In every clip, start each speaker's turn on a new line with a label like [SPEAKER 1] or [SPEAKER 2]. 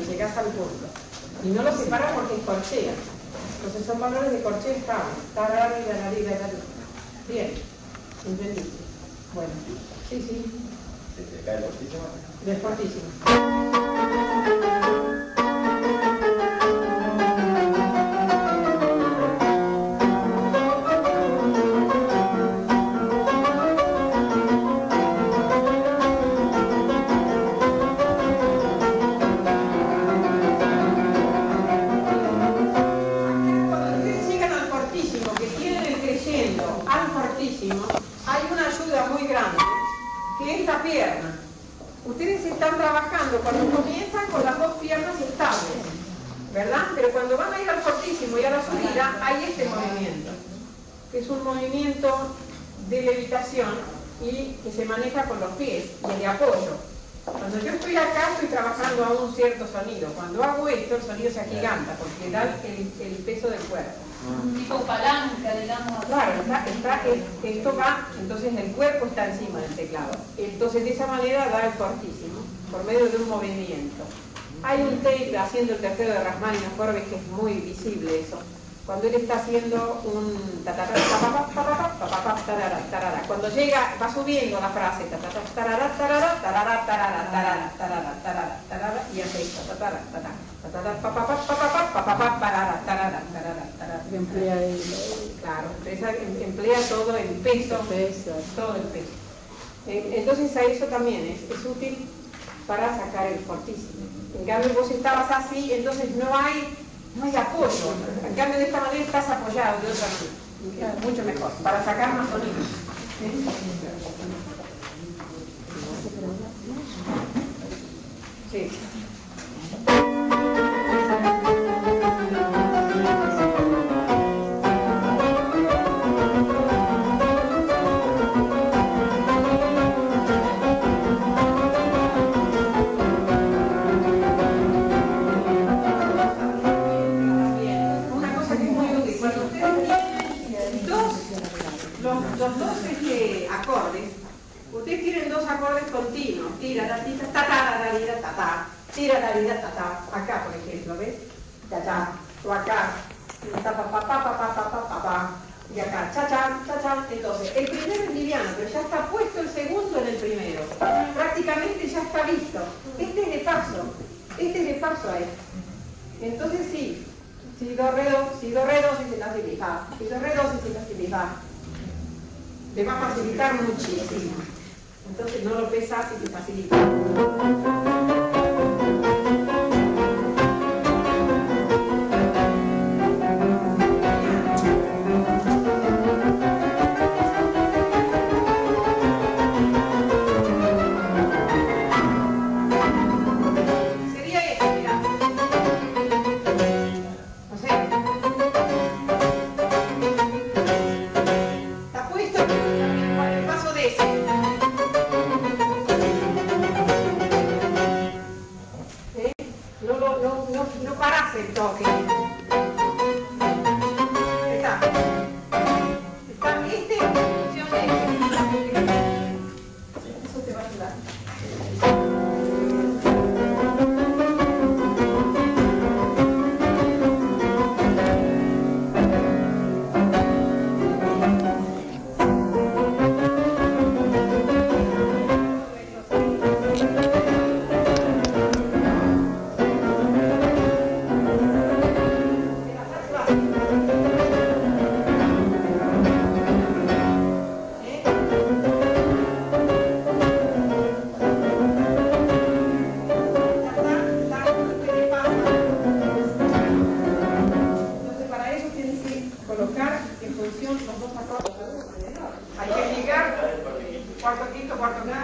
[SPEAKER 1] Y llegas al punto. Y no lo separa porque corchea. Entonces son valores de corchea estables. Bien, entendiste. Bueno, sí, sí.
[SPEAKER 2] ¿Se cae fortísimo?
[SPEAKER 1] De fortísimo. por medio de un movimiento. Hay un tape haciendo el tercero de Rasmaninoff Corbett que es muy visible eso. Cuando él está haciendo un cuando llega va subiendo la frase y hace
[SPEAKER 3] esto
[SPEAKER 1] claro emplea todo el peso todo el peso eh, Entonces a eso también es, es útil para sacar el fortísimo. En cambio vos estabas así, entonces no hay, no hay apoyo. En cambio de esta manera estás apoyado de otra manera. Mucho mejor, para sacar más sonido. Sí. Tira, ta, ta, tira, ta, tira, ta, ta, acá por ejemplo, ¿ves? Ta, ta, o acá, ta, pa, pa, pa, pa, pa, pa, pa, pa, y acá, cha, cha, cha, cha, entonces, el primero es liviano, pero ya está puesto el segundo en el primero, prácticamente ya está listo, este es de paso, este es de paso a este. Entonces sí, si do, re, do, si do, re, do, si se la si, mi, fa. Si do, re, do, si se la si, mi, fa. Le va a facilitar muchísimo. Entonces no lo pesas y te facilita. Portuguese to Portugal,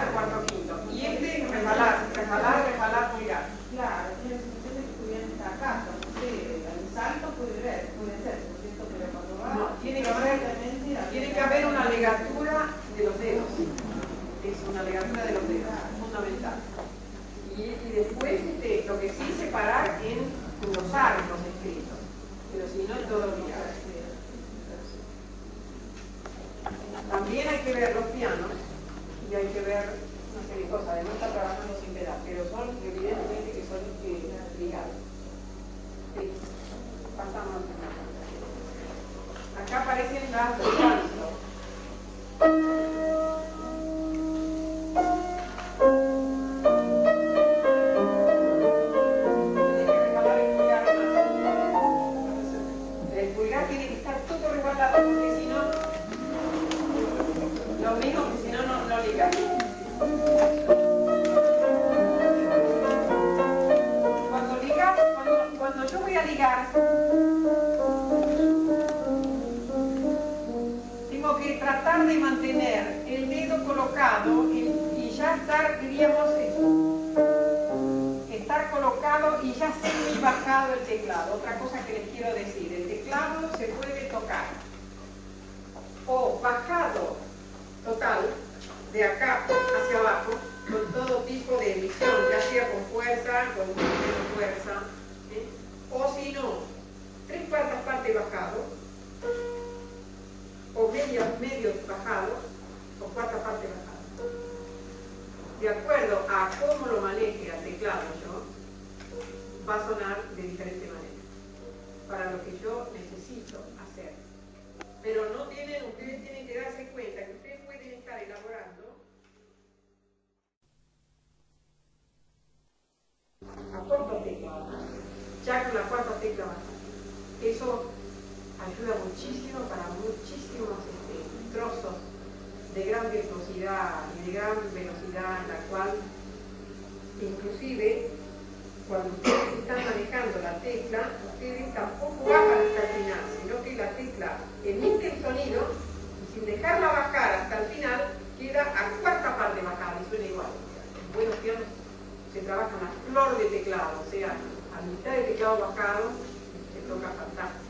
[SPEAKER 1] de acá hacia abajo con todo tipo de emisión, ya sea con fuerza, con menos fuerza, o si no, tres cuartas partes bajado, o medio, medio bajado, o cuarta parte bajado. De acuerdo a cómo lo maneje el teclado yo, va a sonar de diferente manera. Para lo que yo cuando ustedes están manejando la tecla, ustedes tampoco bajan hasta el final, sino que la tecla emite el sonido y sin dejarla bajar hasta el final, queda a cuarta parte bajada y suena igual. En Buenos Aires se trabaja una flor de teclado, o sea, a mitad de teclado bajado se toca fantástico.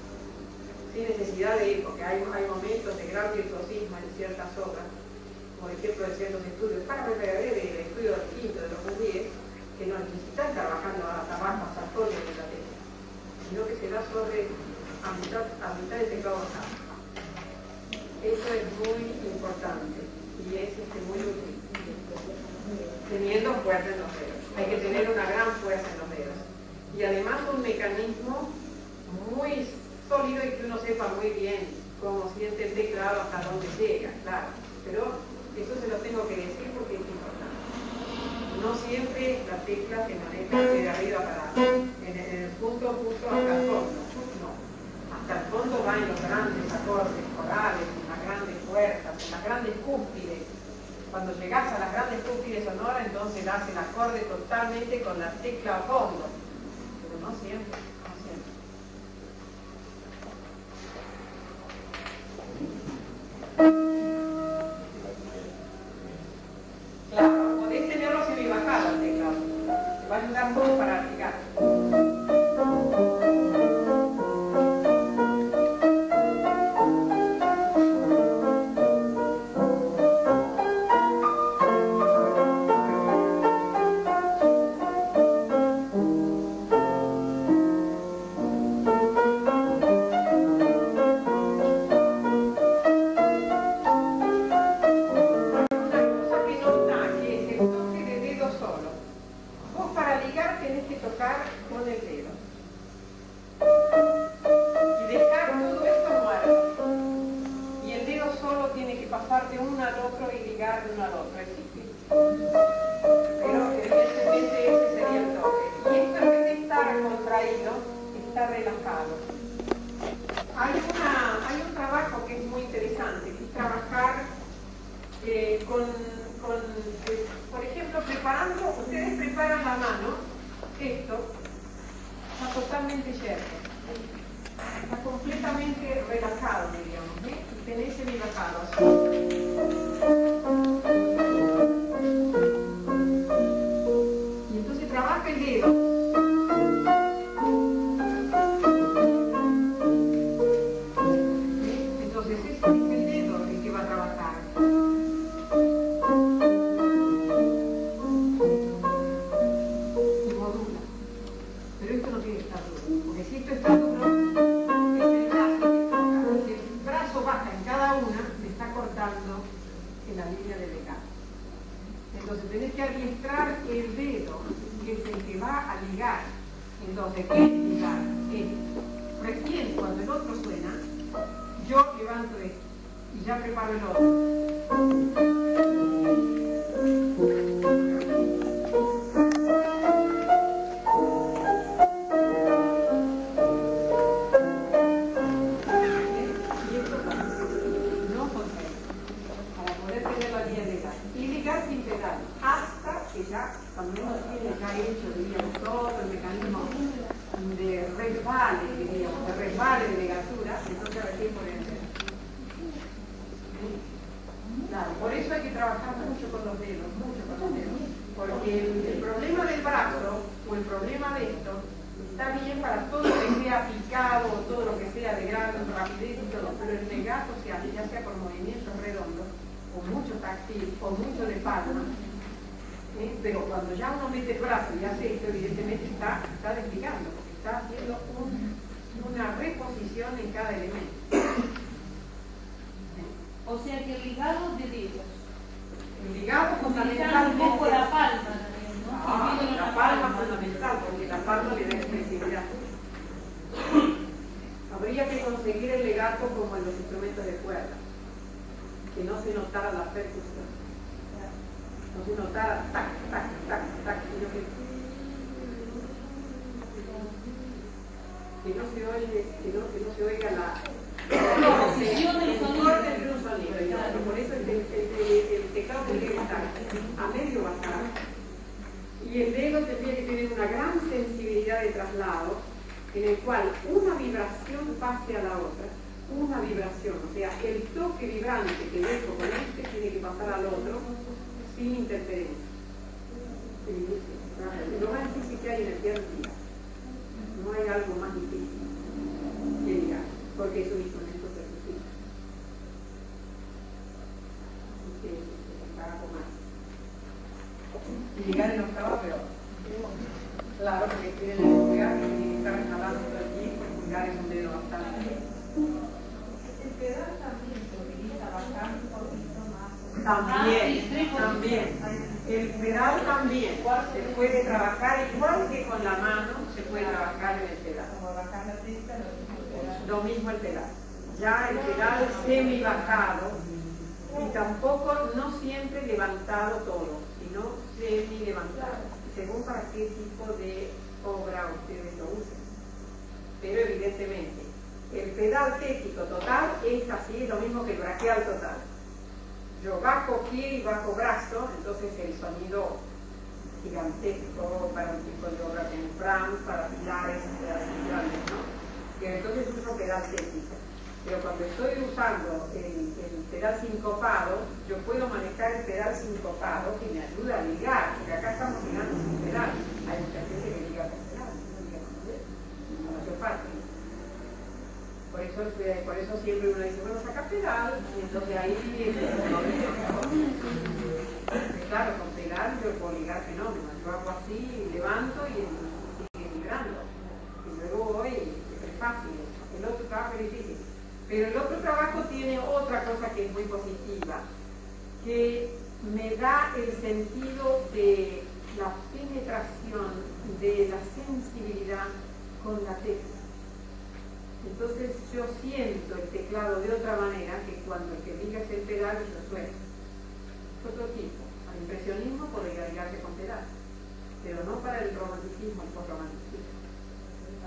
[SPEAKER 1] Sin necesidad de ir, porque hay, momentos de gran virtuosismo en ciertas obras, por ejemplo en ciertos estudios, para ver el estudio del quinto de los 10, que no están trabajando a trabajos, a apoyos de la sino que se da sobre a mitad, a mitad de causa. Eso es muy importante y es este, muy útil, teniendo en cuenta, no 叫够。solo tiene que pasar de uno al otro y ligar de uno al otro. Es. Pero evidentemente ese sería el toque. Y esto en vez de estar contraído, está relajado. Hay, una, hay un trabajo que
[SPEAKER 4] es muy interesante, que es trabajar eh, con,
[SPEAKER 1] eh, por
[SPEAKER 4] ejemplo, preparando, ustedes
[SPEAKER 1] preparan
[SPEAKER 4] la mano,
[SPEAKER 1] esto,
[SPEAKER 4] está totalmente
[SPEAKER 1] yerto, está completamente relajado, diría tenéis en mi. Colocar el dedo, que es el que va a ligar, en donde quiere ligar, es recién cuando el otro suena, yo levanto esto y ya preparo el otro. Cuando uno tiene ya
[SPEAKER 4] hecho, diríamos, todo
[SPEAKER 1] el mecanismo de resbale, diríamos, de resbale de ligatura, entonces recién puede hacer. Claro, por eso hay que trabajar mucho con los dedos, mucho con los dedos. Porque el, cuando ya uno mete el brazo y o sea, el toque vibrante que dejo con este tiene que pasar al otro sin interferencia. Lo más difícil que hay en el. No hay algo más difícil que ligar, porque es un
[SPEAKER 3] pedal también se
[SPEAKER 1] puede trabajar igual que con la mano, se puede trabajar en el pedal.
[SPEAKER 3] Lo mismo el pedal.
[SPEAKER 1] Ya el pedal semi bajado y tampoco no siempre levantado todo, sino semi levantado, según para qué tipo de obra ustedes lo usen. Pero evidentemente, el pedal técnico total es así, lo mismo que el braquial total. Yo bajo pie y bajo brazo, entonces el sonido gigantesco para un tipo de obra como Brahms, para pilares grandes, ¿no? Pero entonces uso pedal técnico. Pero cuando estoy usando el, el pedal sincopado, yo puedo manejar el pedal sincopado que me ayuda a ligar, porque acá estamos ligando sin pedal. Hay mucha gente que liga con pedal, no liga con pedal, la mayor parte. Por eso, eh, por eso siempre uno dice, bueno, saca pedal, y entonces ahí eh, claro, con pedal yo puedo ligar fenómenos. Yo hago así, levanto y sigue librando. Y luego voy, es fácil. El otro trabajo es difícil. Pero el otro trabajo tiene otra cosa que es muy positiva, que me da el sentido de la penetración, de la sensibilidad con la tecla. Entonces yo siento el teclado de otra manera que cuando el que liga es el pedal yo sueno. Es otro tipo. Al impresionismo podría ligarse con pedal, pero no para el romanticismo, el postromanticismo.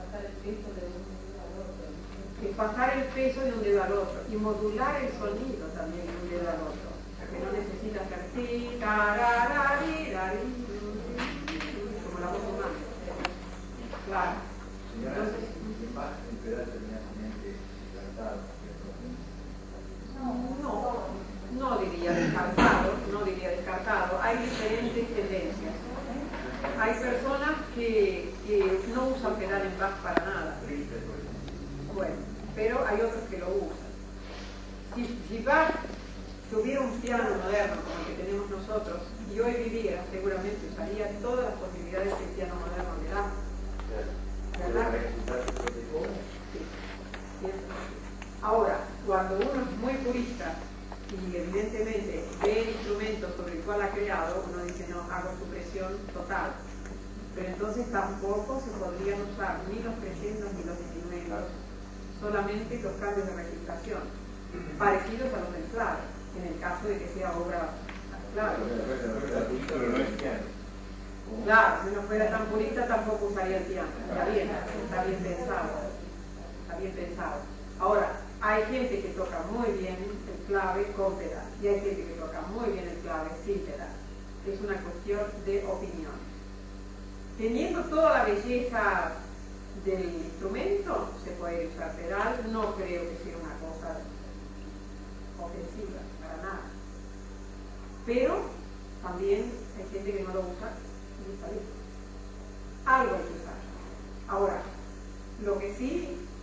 [SPEAKER 3] Pasar el peso de un dedo al otro.
[SPEAKER 1] Es pasar el peso de un dedo al otro y modular el sonido también de un dedo al otro. Que no necesita hacer ti, como la voz humana. Claro. Entonces,
[SPEAKER 2] el pedal terminantemente descartado, ¿cierto?
[SPEAKER 1] No, no diría descartado, no diría descartado. Hay diferentes tendencias. Hay personas que, que no usan pedal en bass para nada. Bueno, pero hay otros que lo usan. Si, si Bach tuviera un piano moderno como el que tenemos nosotros y hoy viviera, seguramente usaría todas las posibilidades que el piano moderno le da. Ahora, cuando uno es muy purista y evidentemente ve el instrumento sobre el cual ha creado, uno dice, no, hago supresión total. Pero entonces tampoco se podrían usar ni los crescendos ni los diminuendos, solamente los cambios de registración, parecidos a los del clave, en el caso de que sea obra clave. Claro, si no fuera tan purista tampoco usaría el piano. Está bien, está bien pensado. Está bien pensado. Ahora, hay gente que toca muy bien el clave con pedal y hay gente que toca muy bien el clave sin pedal. Es una cuestión de opinión. Teniendo toda la belleza del instrumento, se puede usar pedal, no creo que sea una cosa ofensiva, para nada. Pero también hay gente que no lo usa y está bien. Algo hay que usar. Ahora, lo que sí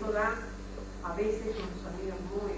[SPEAKER 2] eso
[SPEAKER 1] da a veces con sonidos muy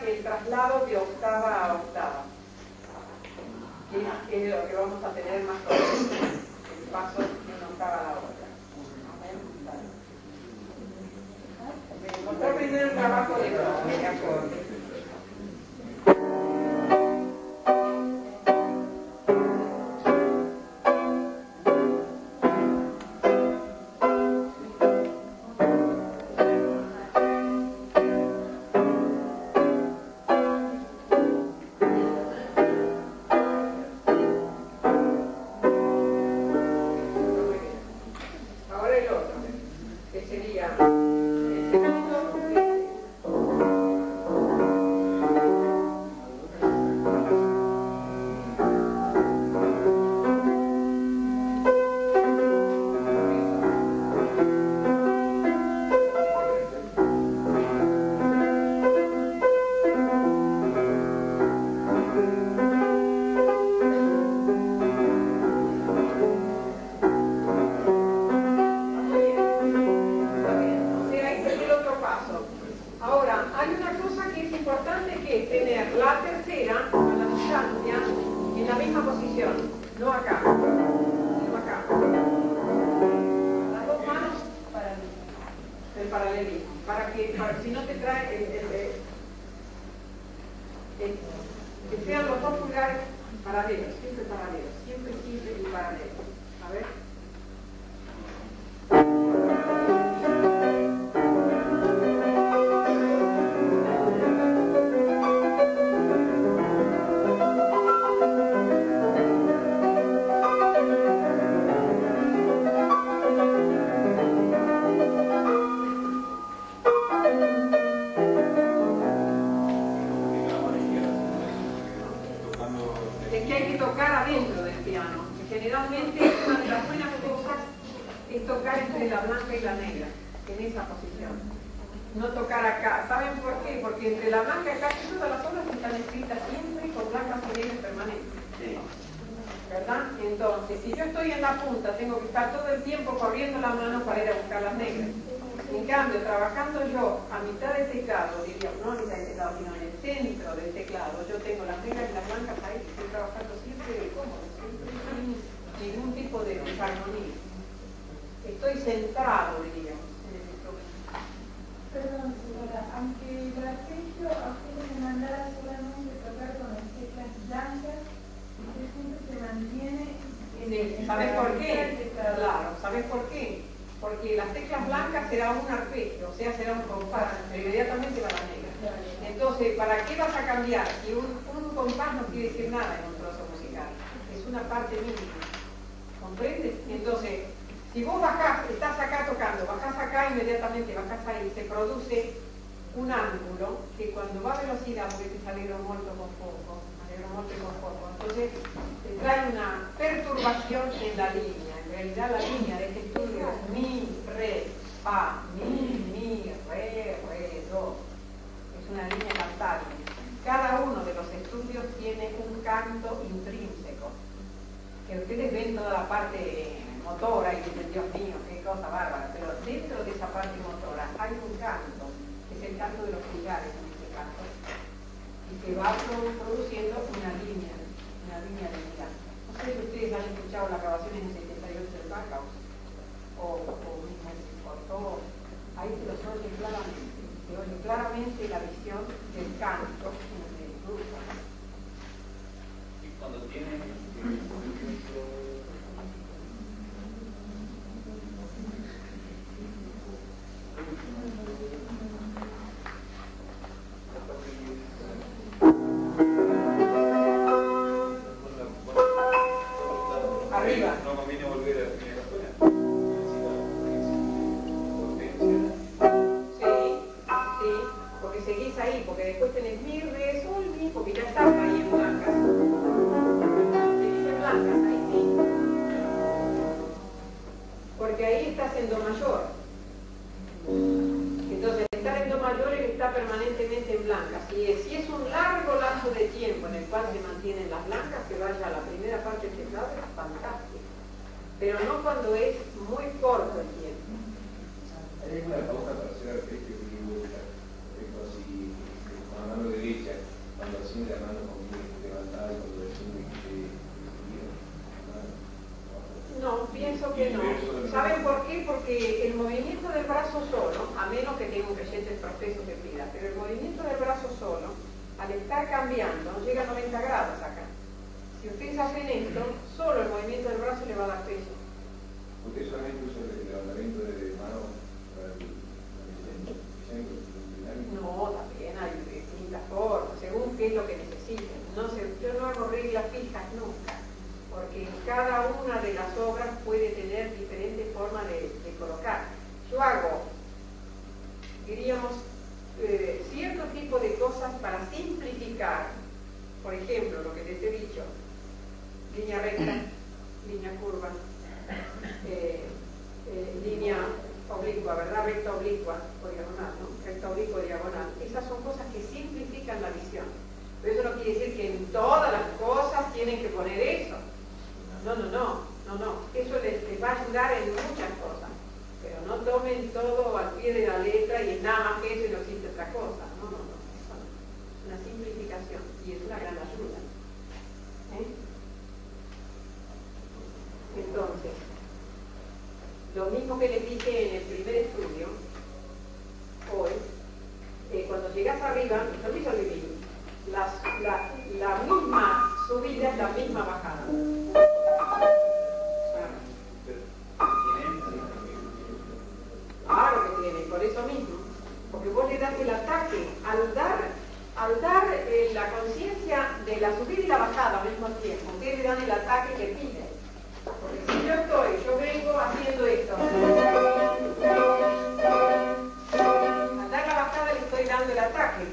[SPEAKER 1] que el traslado de octava a octava. Tercera a la distancia en la misma posición, no acá, sino acá. Las dos manos del paralelismo, para que para, si no te trae el, el, el, el, que sean los dos pulgares paralelos, siempre paralelos, siempre, siempre y paralelos. A ver. ¿Sabes por qué? Claro, ¿sabes por qué? Porque las teclas blancas será un arpegio, o sea, será un compás, pero inmediatamente va la negra. Entonces, ¿para qué vas a cambiar? Si un, compás no quiere decir nada en un trozo musical, es una parte mínima. ¿Comprendes? Entonces, si vos bajás, estás acá tocando, bajás acá, inmediatamente bajás ahí, se produce un ángulo que cuando va a velocidad, porque te alegro molto con poco, con poco, entonces trae una perturbación en la línea. En realidad la línea de este estudio es mi, re, fa, mi, mi, re, re, do. Es una línea cantable. Cada uno de los estudios tiene un canto intrínseco. Que ustedes ven toda la parte motora y dicen, Dios mío, qué cosa bárbara. Pero dentro de esa parte motora hay un canto, que es el canto de los pilares en este canto, y que va produciendo una línea, una línea de vida. No sé si ustedes han escuchado la grabación en el 78 del Bauhaus, o, o mismo ahí se los oye claramente, se oye claramente la visión
[SPEAKER 2] no
[SPEAKER 1] cuando es muy corto el tiempo.
[SPEAKER 5] ¿Hay alguna pausa para hacer arpegio que gusta? Por ejemplo, si con la mano derecha, cuando así la mano conviene levantada y cuando desciende que
[SPEAKER 1] No, pienso que no. ¿Saben por qué? Porque el movimiento del brazo solo, a menos que tenga un creyente proceso que pida, pero el movimiento del brazo solo, al estar cambiando, llega a 90 grados acá. Si ustedes hacen esto, solo el movimiento del brazo le va a dar peso.
[SPEAKER 5] Usted solamente usa el levantamiento de mano para el el-
[SPEAKER 1] No, también hay distintas formas, según qué es lo que necesiten. No sé, yo no hago reglas fijas nunca, porque cada una de las obras puede tener diferentes formas de, de colocar. Yo hago, diríamos, eh, cierto tipo de cosas para simplificar, por ejemplo, lo que les he dicho, línea recta, línea curva, eh, eh, línea oblicua, ¿verdad? Recta oblicua o diagonal, ¿no? Recta oblicua diagonal. Esas son cosas que simplifican la visión. Pero eso no quiere decir que en todas las cosas tienen que poner eso. No, no, no, no, no. Eso les, va a ayudar en muchas cosas. Pero no tomen todo al pie de la letra y nada más que eso y no existe otra cosa y es una gran ayuda. ¿Eh? Entonces, lo mismo que les dije en el primer estudio, hoy, eh, cuando llegas arriba, lo mismo la, la, la misma subida es la misma bajada. Ah, claro que tiene, por eso mismo. Porque vos le das el ataque al dar al dar eh, la conciencia de la subida y la bajada al mismo tiempo, ustedes le dan el ataque que piden. Porque si yo estoy, yo vengo haciendo esto. Al dar la bajada le estoy dando el ataque.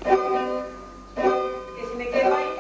[SPEAKER 1] Que si me quedo ahí,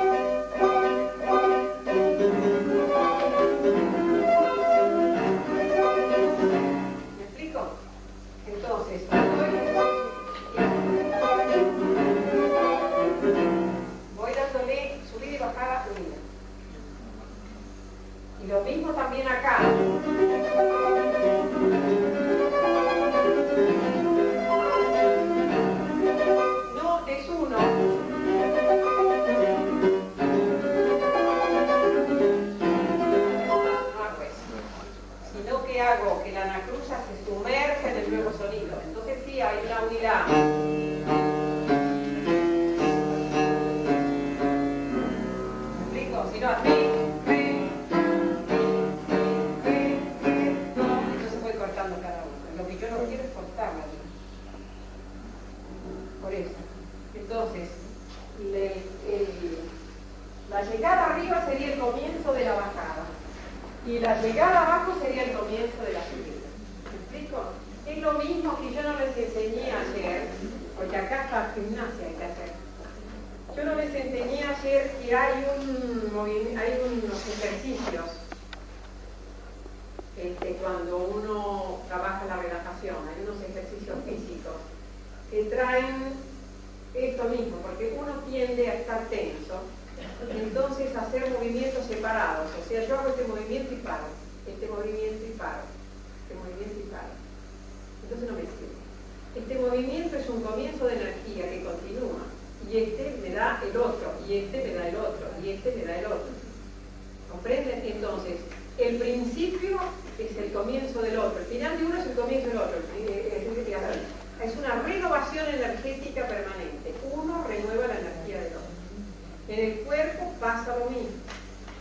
[SPEAKER 1] y este me da el otro, y este me da el otro, y este me da el otro. ¿Comprenden? Entonces, el principio es el comienzo del otro, el final de uno es el comienzo del otro. Eh, Es decir, es una renovación energética permanente. Uno renueva la energía del otro. En el cuerpo pasa lo mismo.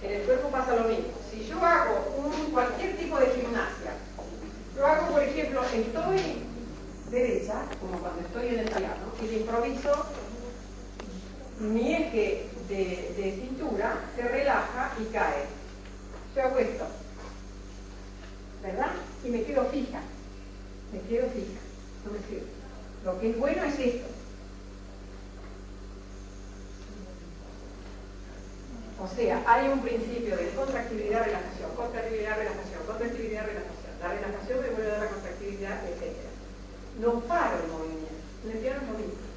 [SPEAKER 1] En el cuerpo pasa lo mismo. Si yo hago un, cualquier tipo de gimnasia, yo hago, por ejemplo, estoy derecha, como cuando estoy en el piano, y de improviso mi eje de, cintura se relaja y cae. Yo hago esto, ¿verdad? Y me quedo fija, me quedo fija, no me. Lo que es bueno es esto. O sea, hay un principio de contractividad, relajación, contractividad, relajación, contractividad, relajación. La relajación me vuelve a dar la contractividad, etc. No paro el movimiento. En el mismo.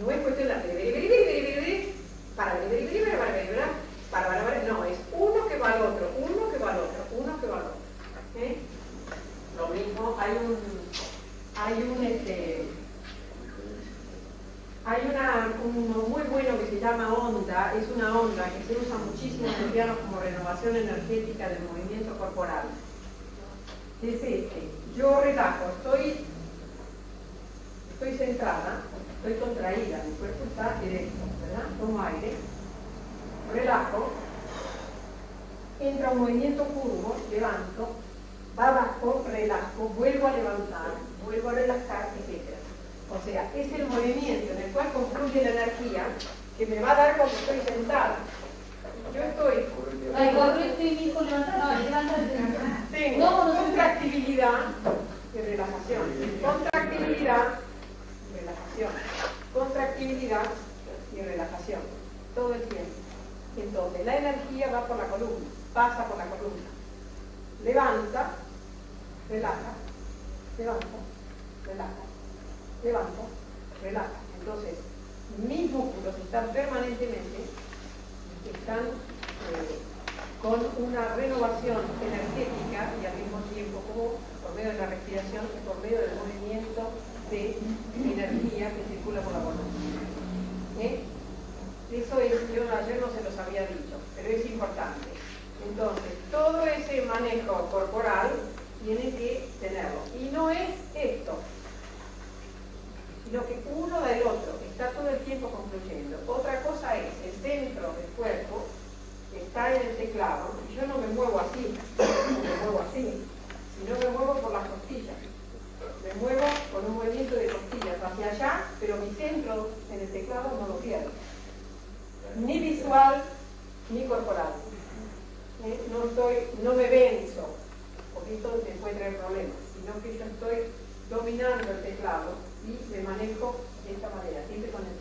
[SPEAKER 1] No es cuestión de la para para, para, para, no, es uno que va al otro, uno que va al otro, uno que va al otro. ¿Eh? Lo mismo, hay un, hay un, este, hay una, uno muy bueno que se llama onda, es una onda que se usa muchísimo en el piano como renovación energética del movimiento corporal. Es este, yo relajo, estoy, estoy centrada, estoy contraída, mi cuerpo está directo, ¿verdad? Tomo aire, relajo, entra un movimiento curvo, levanto, va abajo, relajo, vuelvo a levantar, vuelvo a relajar, etc. O sea, es el movimiento en el cual confluye la energía que me va a dar cuando estoy sentada. Yo estoy,
[SPEAKER 4] Ay, correcto, y mi hijo levanta, no, levántate.
[SPEAKER 1] tengo contractibilidad y relajación. Contractibilidad. Contractibilidad y relajación. Todo el tiempo. Entonces, la energía va por la columna, pasa por la columna. Levanta, relaja, levanta, relaja, levanta, relaja. Entonces, mis músculos están permanentemente, están eh, con una renovación energética y al mismo tiempo como por medio de la respiración y por medio del movimiento de energía que circula por la columna. ¿Eh? Eso es, yo ayer no se los había dicho, pero es importante. Entonces, todo ese manejo corporal tiene que tenerlo. Y no es esto, sino que uno del otro está todo el tiempo concluyendo. Otra cosa es el centro del cuerpo está en el teclado y yo no me muevo así, me muevo así, sino me muevo por las costillas. Me muevo con un movimiento de costillas hacia allá, pero mi centro en el teclado no lo pierdo. Ni visual ni corporal. ¿Eh? No, estoy, no me venzo, porque esto me puede traer problemas, sino que yo estoy dominando el teclado y me manejo de esta manera, siempre con el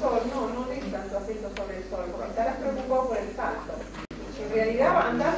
[SPEAKER 1] no, no necesitan su asiento sobre el sol, porque estarás preocupado por el salto. En realidad, andar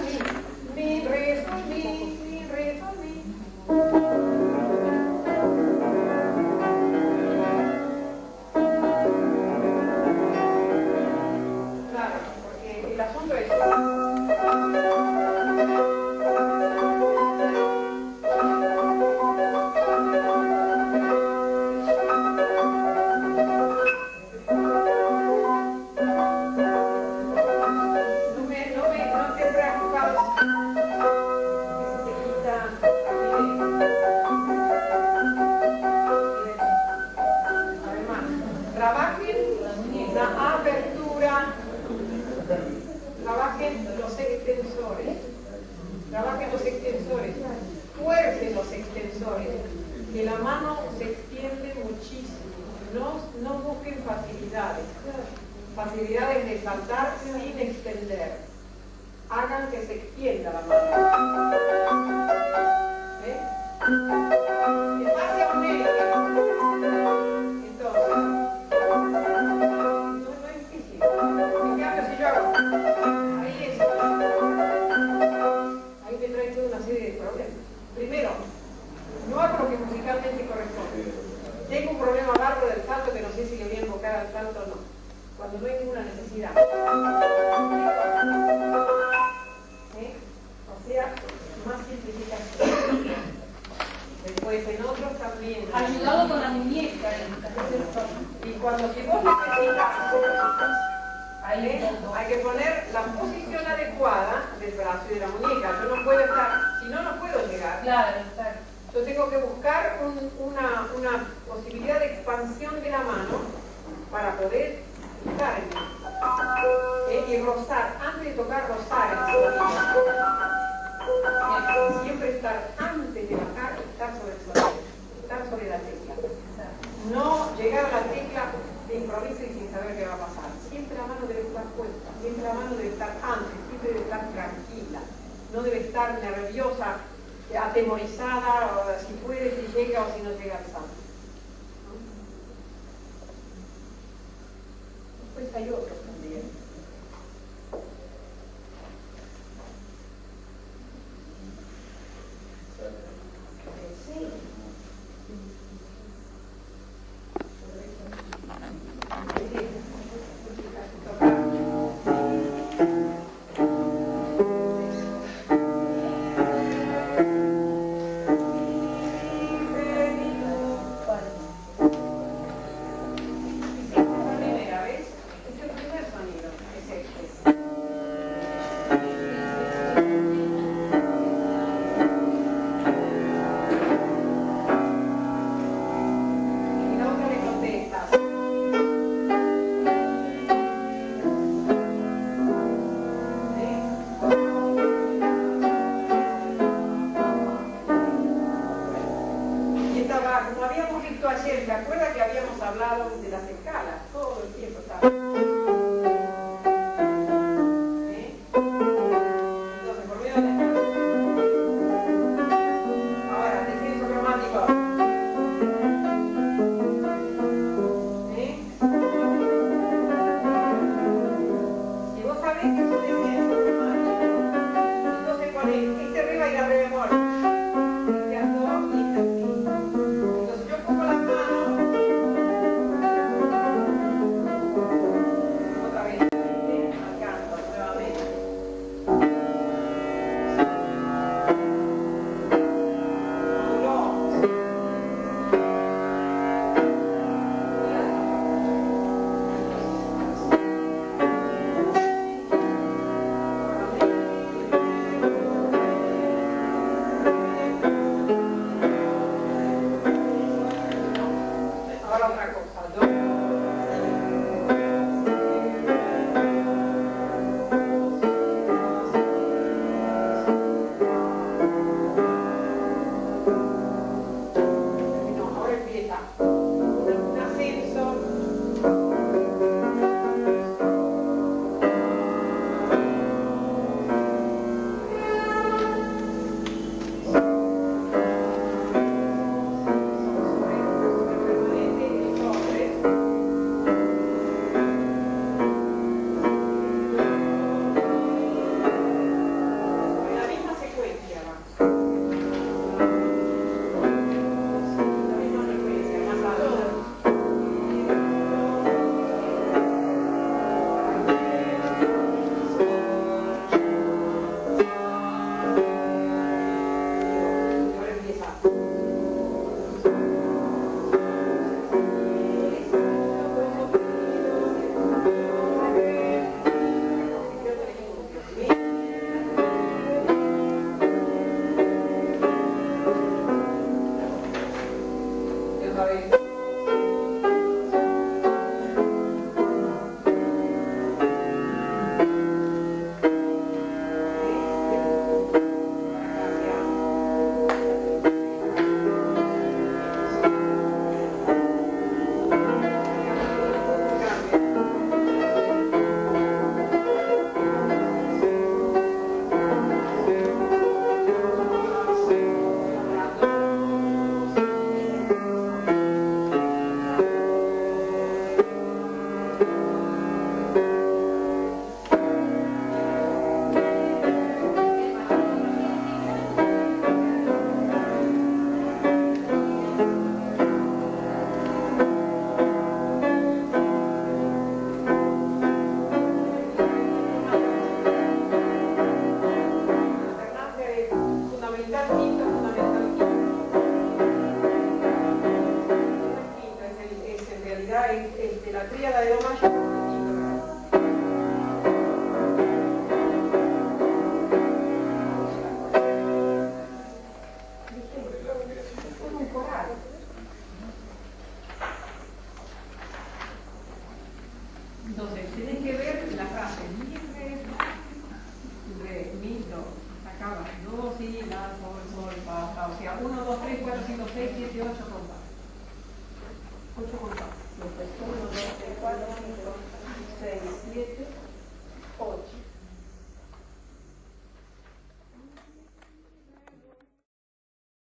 [SPEAKER 1] problema bárbaro del salto que no sé si le voy a enfocar al salto o no, cuando no hay ninguna necesidad. ¿Eh? O sea, más simplificación. Después en otros también.
[SPEAKER 3] Ayudado con la muñeca.
[SPEAKER 1] Este y cuando si vos necesitas, ¿eh? hay que poner la posición adecuada del brazo y de la muñeca. Yo no puedo estar, si no, no puedo llegar.
[SPEAKER 3] Claro,
[SPEAKER 1] yo tengo que buscar un- una, posibilidad de expansión de la mano para poder en ¿eh? y rozar, antes de tocar rozar el. Siempre estar antes de bajar, estar sobre el estar sobre la tecla. No llegar a la tecla de improviso y sin saber qué va a pasar. Siempre la mano debe estar puesta, siempre la mano debe estar antes, siempre debe estar tranquila. No debe estar nerviosa, atemorizada, o si puede, si llega o si no llega al santo. Después hay otros también. Sí.